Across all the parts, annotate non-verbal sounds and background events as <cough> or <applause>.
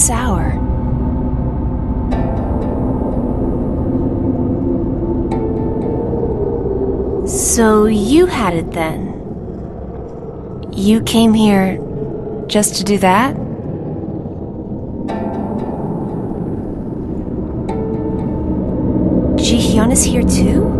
this hour? So you had it then? You came here just to do that? Jihyun is here too?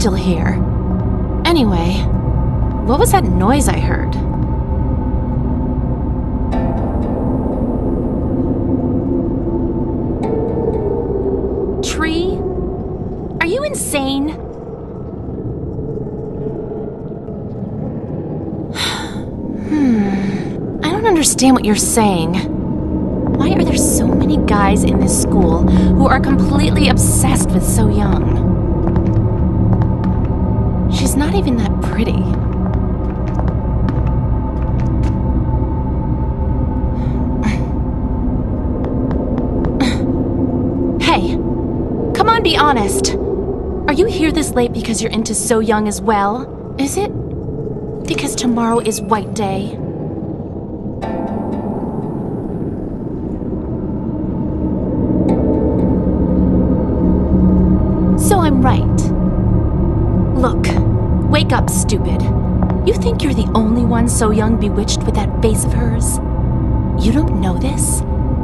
still here? Anyway, what was that noise I heard? Tree? Are you insane? <sighs> hmm. I don't understand what you're saying. Why are there so many guys in this school who are completely obsessed with So Young? She's not even that pretty. <sighs> hey, come on, be honest. Are you here this late because you're into So Young as well? Is it because tomorrow is White Day? So young bewitched with that face of hers? You don't know this,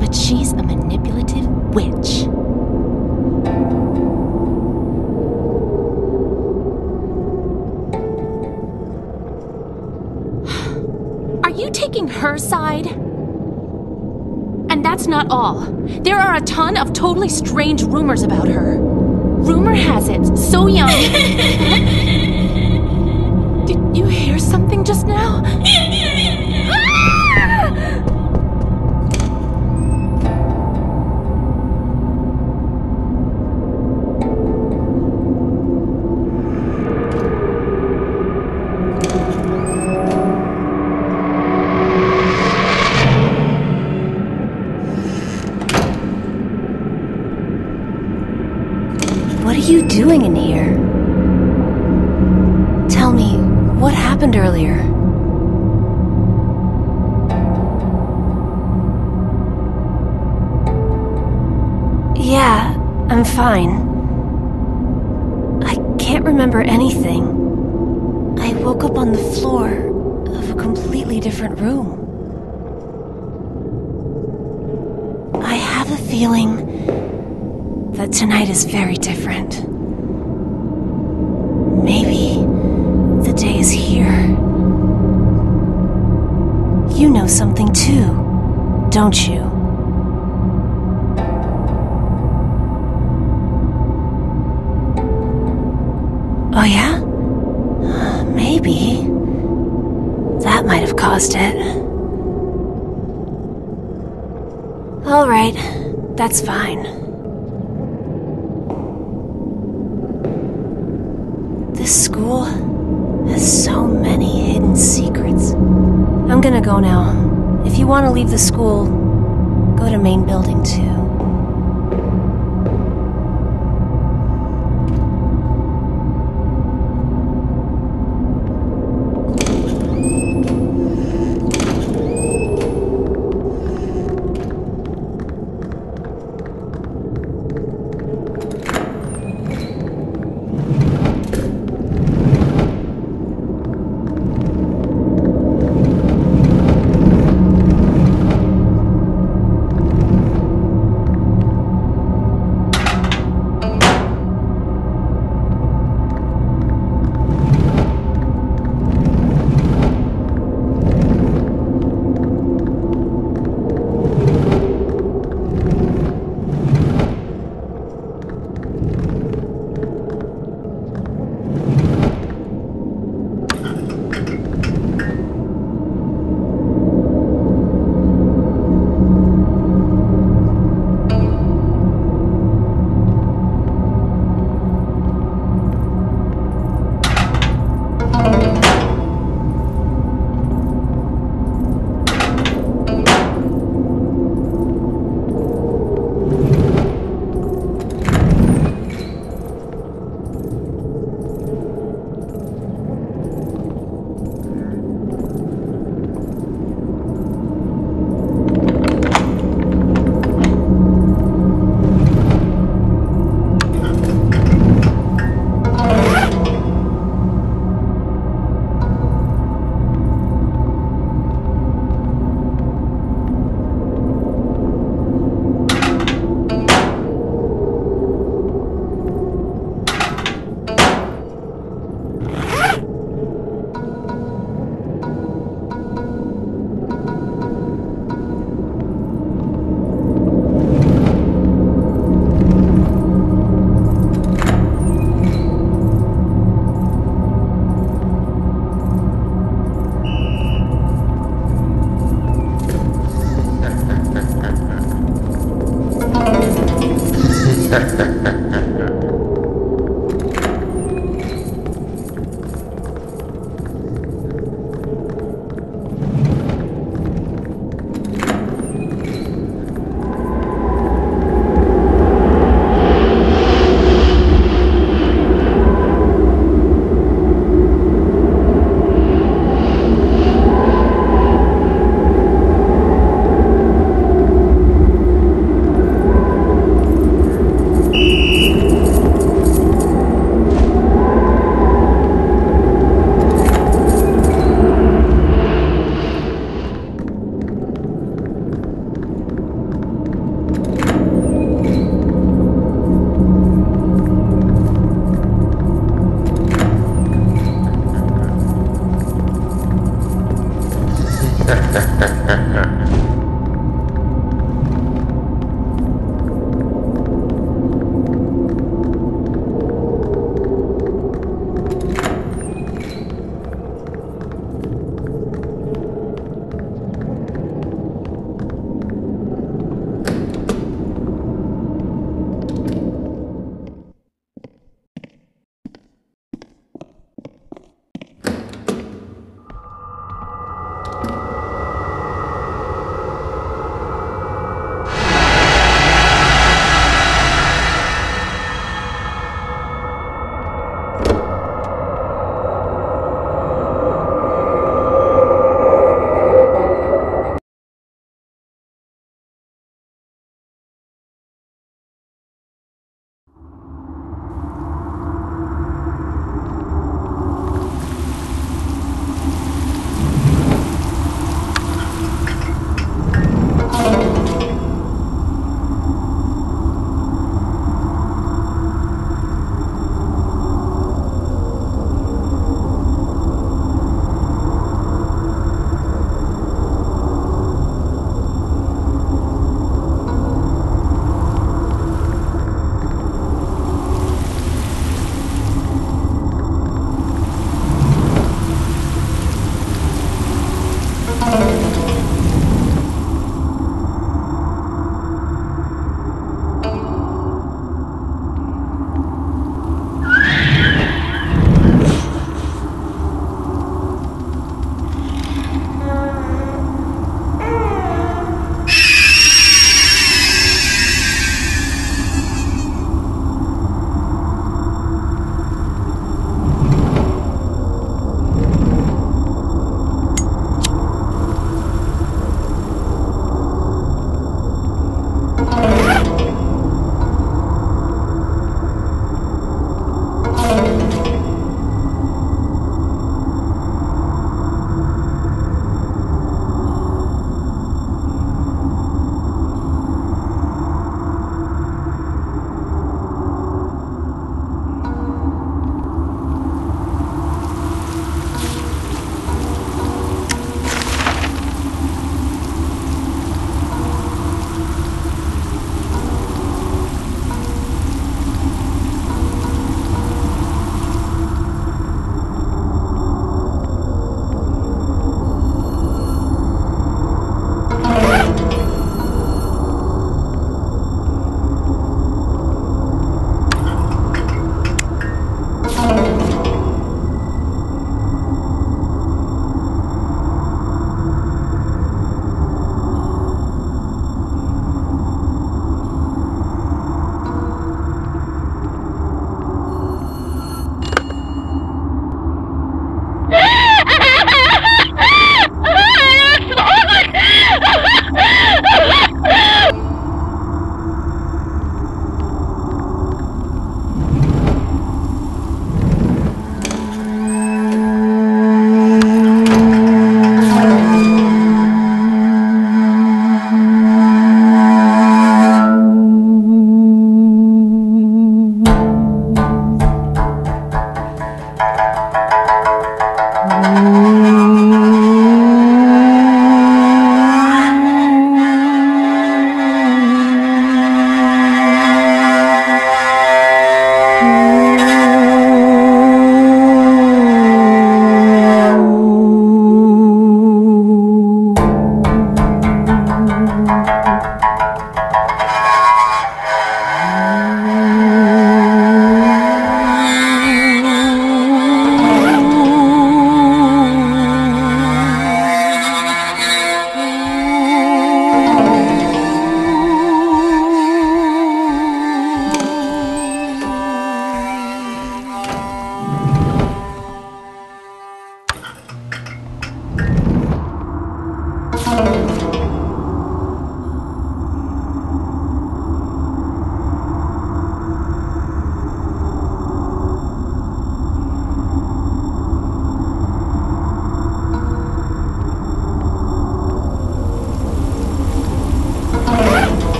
but she's a manipulative witch. <sighs> Are you taking her side? And that's not all. There are a ton of totally strange rumors about her. Rumor has it, So Young... <laughs> now? I'm fine. I can't remember anything. I woke up on the floor of a completely different room. I have a feeling that tonight is very different. Maybe the day is here. You know something too, don't you? Caused it. Alright, that's fine. This school has so many hidden secrets. I'm gonna go now. If you want to leave the school, go to main building too.